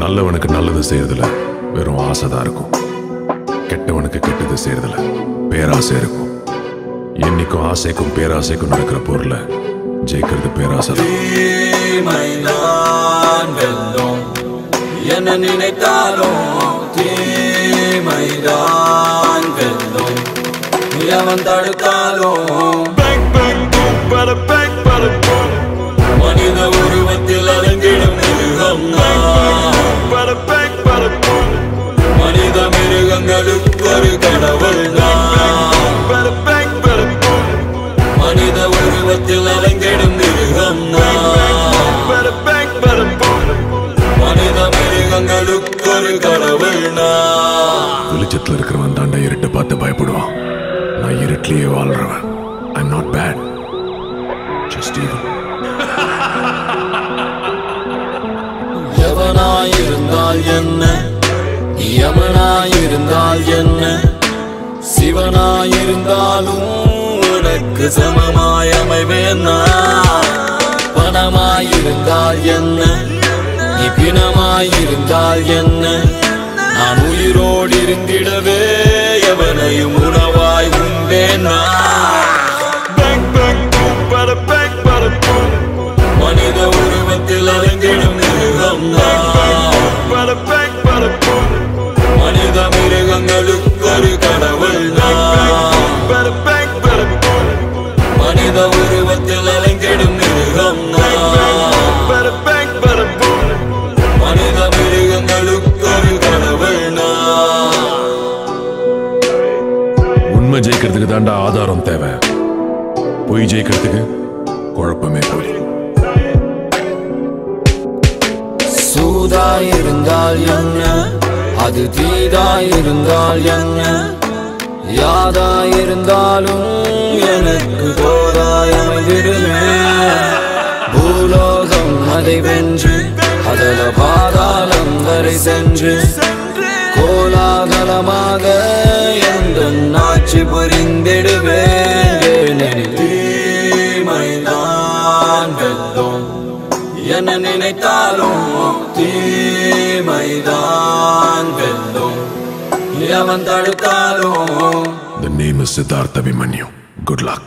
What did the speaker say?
நல்லவனுக்கு நல்லது செய்யறதுல வெறும் ஆசைதான் இருக்கும். கெட்டவனுக்கு கெட்டது செய்யறதுல பேராசை இருக்கும். என்னைக்கும் ஆசைக்கும் பேராசைக்கும் நடக்கிற போர்ல ஜெயிக்கிறது பேராசை என்ன நினைத்தாலும் தீமைதான் வெல்லும். எவன் தடுத்தாலும் மனித வெளிச்சத்துல இருக்கிறவன் தாண்டா இருட்டை பார்த்து பயப்படுவான். நான் இருட்லேயே வாழ்றவன். I am not bad just even எவனாயிருந்தால் என்ன? யமனாயிருந்தால் என்ன? சிவனாயிருந்தாலும் உனக்கு சமமாய் அமைவேன்? பணமாயிருந்தால் என்ன? நீ என்ன? இருந்திடவே எவனையும் உணவாய் உண்டேன். மனித உருவத்தில் அலங்கிடும் மிருகம் நான். தாண்டா ஆதாரம் தேவை. பொய் ஜெயிக்கிறதுக்கு குழப்பமே போய் சூதா இருந்தால் என்ன? அது தீதா இருந்தால் என்ன? யாதா இருந்தாலும் எனக்கு தோதாயமைதிடுமே பூலோகம் அதை வென்று அதல பாதாளம் வரை சென்று புரிந்திடுவேன் தீமைதான் வெல்லும் என்ன நினைத்தாலும் தீமைதான் வெல்லும் எவன் தடுத்தாலும் The name is Siddhartha Abhimanyu. Good luck.